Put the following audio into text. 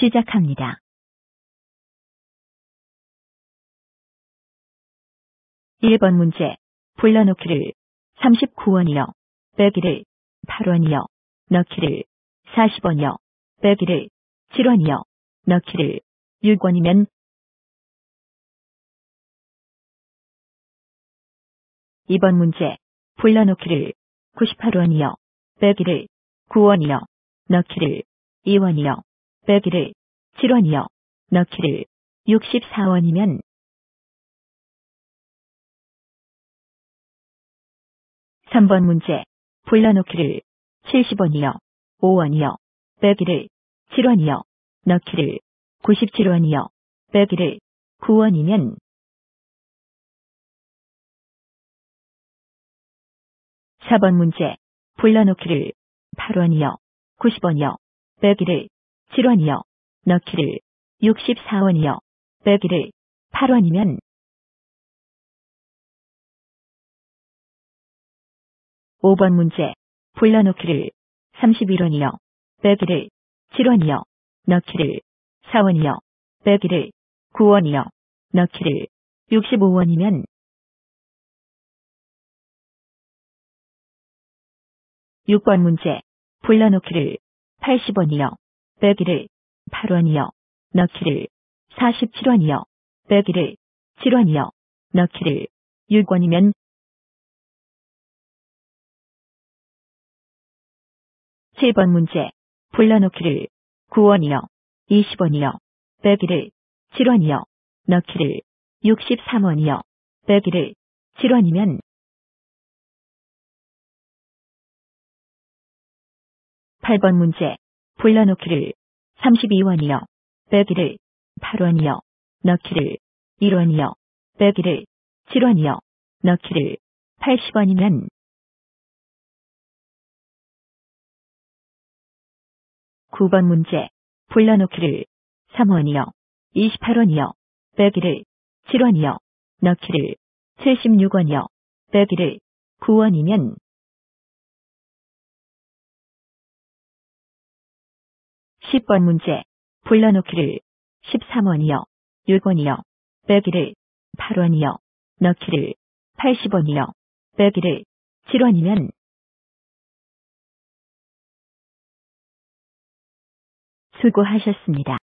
시작합니다. 1번 문제. 불러놓기를 39원이요. 빼기를 8원이요. 넣기를 40원이요. 빼기를 7원이요. 넣기를 6원이면 2번 문제. 불러놓기를 98원이요. 빼기를 9원이요. 넣기를 2원이요. 빼기를 7원이요. 넣기를 64원이면 3번 문제. 불러놓기를 70원이요. 5원이요. 빼기를 7원이요. 넣기를 97원이요. 빼기를 9원이면 4번 문제. 불러놓기를 8원이요. 90원이요. 빼기를 7원이요. 넣기를 64원이요. 빼기를 8원이면 5번 문제. 불러놓기를 31원이요. 빼기를 7원이요. 넣기를 4원이요. 빼기를 9원이요. 넣기를 65원이면 6번 문제. 불러놓기를 80원이요. 빼기를 8원이요. 넣기를 47원이요. 빼기를 7원이요. 넣기를 6원이면 7번 문제. 불러놓기를 9원이요. 20원이요. 빼기를 7원이요. 넣기를 63원이요. 빼기를 7원이면 8번 문제. 불러놓기를 32원이요. 빼기를 8원이요. 넣기를 1원이요. 빼기를 7원이요. 넣기를 80원이면 9번 문제. 불러놓기를 3원이요. 28원이요. 빼기를 7원이요. 넣기를 76원이요. 빼기를 9원이면 10번 문제. 불러놓기를 13원이요. 6원이요. 빼기를 8원이요. 넣기를 80원이요. 빼기를 7원이면 수고하셨습니다.